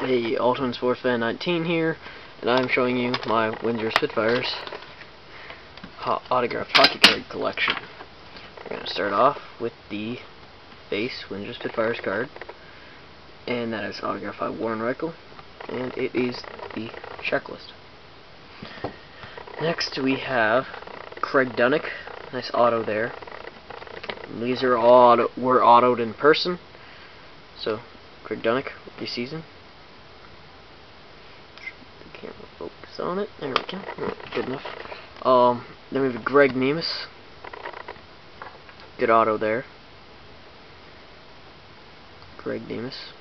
Hey, Ultimate Sports Fan 19 here, and I'm showing you my Windsor Spitfires autographed hockey card collection. We're going to start off with the base Windsor Spitfires card, and that is autographed by Warren Rychel, and it is the checklist. Next we have Craig Duininck, nice auto there. These are all auto were autoed in person, so Craig Duininck, rookie season on it. There we go. Right, good enough. Um, then we have Greg Nemisz. Good auto there. Greg Nemisz.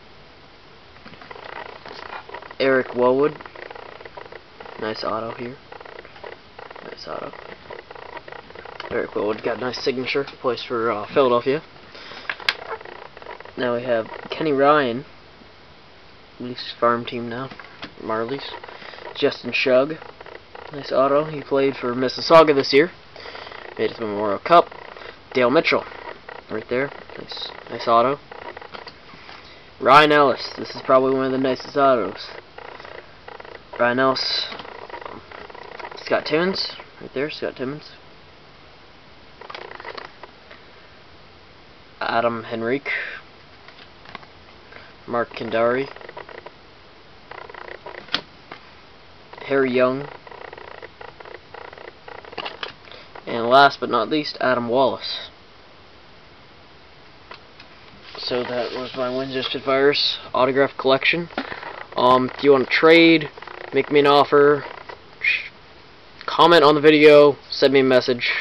Eric Wellwood. Nice auto here. Nice auto. Eric Wellwood got a nice signature. Plays for uh, Philadelphia. Now we have Kenny Ryan. Leafs farm team now. Marlies. Justin Shugg. Nice auto. He played for Mississauga this year. Made it to the Memorial Cup. Dale Mitchell. Right there. Nice, nice auto. Ryan Ellis. This is probably one of the nicest autos. Ryan Ellis. Scott Timmins. Right there. Scott Timmins. Adam Henrique. Mark Cundari. Harry Young. And last but not least, Adam Wallace. So that was my Windsor Spitfires autograph collection. Um, if you want to trade, make me an offer, comment on the video, send me a message,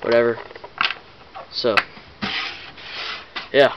whatever. So, yeah.